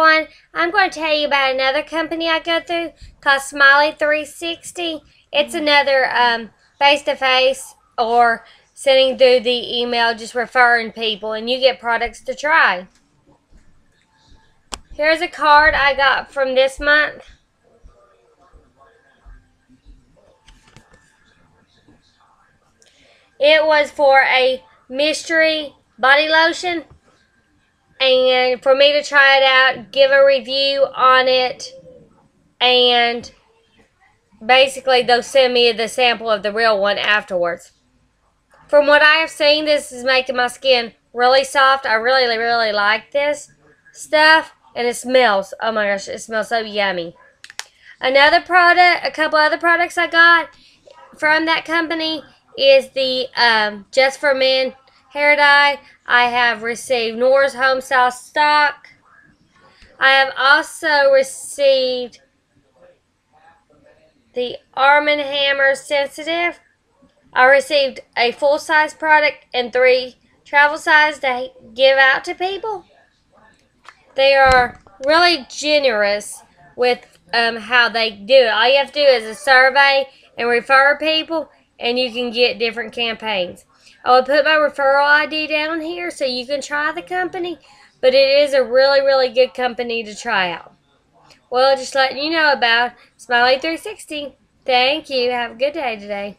everyone. I'm going to tell you about another company I go through called Smiley 360. It's another um, face-to-face or sending through the email, just referring people, and you get products to try. Here's a card I got from this month. It was for a mystery body lotion and for me to try it out, give a review on it, and basically they'll send me the sample of the real one afterwards. From what I have seen, this is making my skin really soft. I really, really like this stuff, and it smells. Oh my gosh, it smells so yummy. Another product, a couple other products I got from that company is the um, Just for Men hair dye. I have received Knorr's Home Style Stock. I have also received the Arm & Hammer Sensitive. I received a full-size product and three travel size to give out to people. They are really generous with um, how they do it. All you have to do is a survey and refer people, and you can get different campaigns. Oh, I will put my referral ID down here so you can try the company, but it is a really, really good company to try out. Well, just letting you know about Smiley 360. Thank you. Have a good day today.